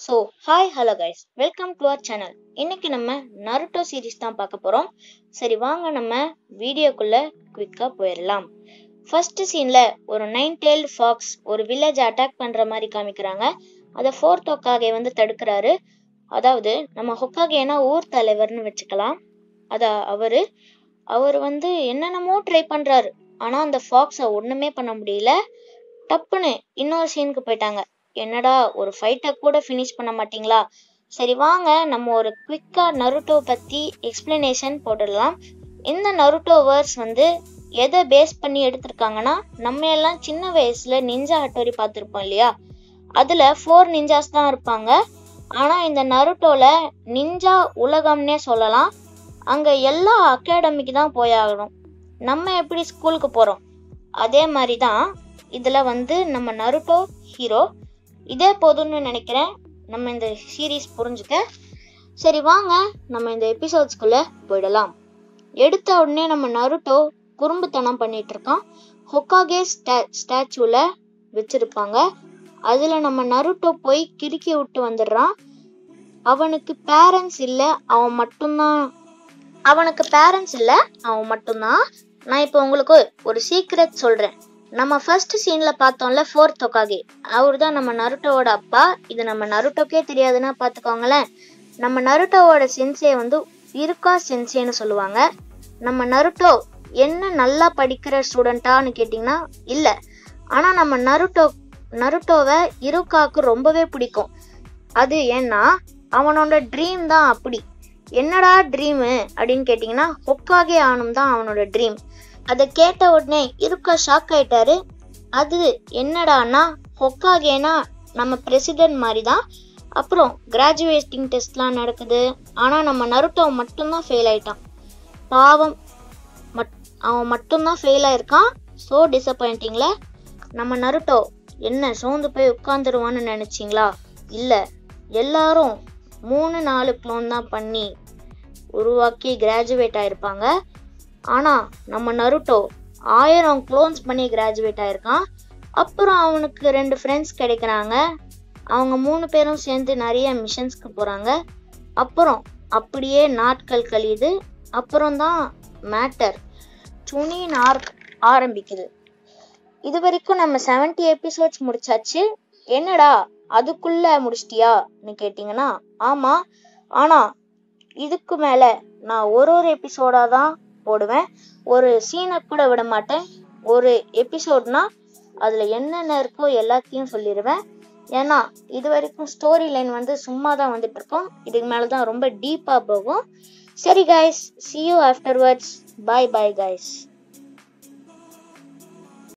So hi hello guys welcome to our channel இன்னைக்கு நம்ம Naruto series தான் பார்க்க போகிறோம் சரி வாங்க நம்ம வீடியோக்குள்ளே குவிக்காக போயிடலாம் ஃபர்ஸ்ட் சீனில் ஒரு நைன் டெய்ல் ஃபாக்ஸ் ஒரு வில்லேஜ் அட்டாக் பண்ணுற மாதிரி காமிக்கிறாங்க. அதை ஃபோர்த் ஹொக்காகே வந்து தடுக்கிறாரு. அதாவது நம்ம ஹொக்காகேனா ஊர் தலைவர்னு வச்சுக்கலாம். அத அவர் அவர் வந்து என்னென்னமோ ட்ரை பண்ணுறாரு ஆனால் அந்த ஃபாக்ஸை ஒன்றுமே பண்ண முடியல. டப்புன்னு இன்னொரு சீனுக்கு போயிட்டாங்க. என்னடா ஒரு ஃபைட்டை கூட ஃபினிஷ் பண்ண மாட்டீங்களா? சரி வாங்க நம்ம ஒரு குவிக்காக நருட்டோ பற்றி எக்ஸ்பிளனேஷன் போட்டுடலாம். இந்த நருட்டோ வேர்ஸ் வந்து எதை பேஸ் பண்ணி எடுத்திருக்காங்கன்னா நம்ம எல்லாம் சின்ன வயசுல நிஞ்சா ஹட்டோரி பார்த்துருப்போம் இல்லையா? அதில் ஃபோர் நிஞ்சாஸ் தான் இருப்பாங்க. ஆனால் இந்த நருட்டோவில் நிஞ்சா உலகம்னே சொல்லலாம். அங்கே எல்லா அகாடமிக்கு தான் போயாகணும் நம்ம எப்படி ஸ்கூலுக்கு போகிறோம் அதே மாதிரி தான் இதில் வந்து நம்ம நருட்டோ ஹீரோ இதே போதும்னு நினைக்கிறேன். நம்ம இந்த சீரீஸ் புரிஞ்சுக்க. சரி வாங்க. நம்ம இந்த எபிசோட்ஸ்குள்ள போயிடலாம். எடுத்த உடனே நம்ம நருட்டோ குறும்புத்தனம் பண்ணிட்டு இருக்கான். ஹொக்காகே ஸ்டா ஸ்டாச்சுல வச்சிருப்பாங்க. அதுல நம்ம நருட்டோ போய் கிறுக்கி விட்டு வந்துடுறான். அவனுக்கு பேரண்ட்ஸ் இல்ல அவன் மட்டும்தான். அவனுக்கு பேரண்ட்ஸ் இல்ல அவன் மட்டும்தான். நான் இப்போ உங்களுக்கு ஒரு சீக்ரெட் சொல்றேன். நம்ம ஃபர்ஸ்ட் சீன்ல பார்த்தோம்ல ஃபோர்த் தொக்காகே அவர் தான் நம்ம நருட்டோவோட அப்பா. இது நம்ம நருட்டோக்கே தெரியாதுன்னா பார்த்துக்கோங்களேன். நம்ம நருட்டோவோட சென்சே வந்து இருக்கா சென்சேன்னு சொல்லுவாங்க. நம்ம நருட்டோ என்ன நல்லா படிக்கிற ஸ்டூடெண்ட்டான்னு கேட்டிங்கன்னா இல்லை. ஆனால் நம்ம நருட்டோ நருட்டோவை இருக்காக்கு ரொம்பவே பிடிக்கும். அது ஏன்னா அவனோட ட்ரீம் தான் அப்படி. என்னடா ட்ரீமு அப்படின்னு கேட்டிங்கன்னா ஹொக்காகே ஆனும் தான் அவனோட ட்ரீம் அதை கேட்ட உடனே இருக்கா ஷாக் ஆயிட்டாரு. அது என்னடான்னா ஹொக்காகேனா நம்ம பிரசிடென்ட் மாதிரி தான் அப்புறம் கிராஜுவேட்டிங் டெஸ்ட்லாம் நடக்குது. ஆனால் நம்ம நருட்டோ மட்டும்தான் ஃபெயில் ஆயிட்டான். பாவம். மட் அவன் மட்டும்தான் ஃபெயில் ஆயிருக்கான். ஸோ டிசப்பாயிண்டிங்ல நம்ம நருட்டோ என்ன சோர்ந்து போய் உட்காந்துருவான்னு நினச்சிங்களா? இல்லை. எல்லாரும் மூணு நாலு க்ளோன் தான் பண்ணி உருவாக்கி கிராஜுவேட் ஆயிருப்பாங்க. ஆனால் நம்ம நருட்டோ ஆயிரம் க்ளோன்ஸ் பண்ணி கிராஜுவேட் ஆயிருக்கான். அப்புறம் அவனுக்கு ரெண்டு ஃப்ரெண்ட்ஸ் கிடைக்கிறாங்க. அவங்க மூணு பேரும் சேர்ந்து நிறைய மிஷன்ஸ்க்கு போகிறாங்க அப்புறம் அப்படியே நாட்கள் கழியுது. அப்புறம் தான் மேட்டர் துணி நார்க் ஆரம்பிக்குது. இது வரைக்கும் நம்ம செவன்டி எபிசோட்ஸ் முடிச்சாச்சு. என்னடா அதுக்குள்ள முடிச்சிட்டியான்னு கேட்டிங்கன்னா ஆமாம் ஆனால் இதுக்கு மேலே நான் ஒரு ஒரு எபிசோடாக தான் போடுவேன். ஒரு சீனை கூட விட மாட்டேன். ஒரு எபிசோட்னா அதில் என்னென்ன இருக்கோ எல்லாத்தையும் சொல்லிடுவேன் ஏன்னா இது வரைக்கும் ஸ்டோரி லைன் வந்து சும்மா தான் வந்துட்டு இருக்கோம் இதுக்கு மேலே தான் ரொம்ப டீப்பாக போகும். சரி guys see you afterwards bye bye guys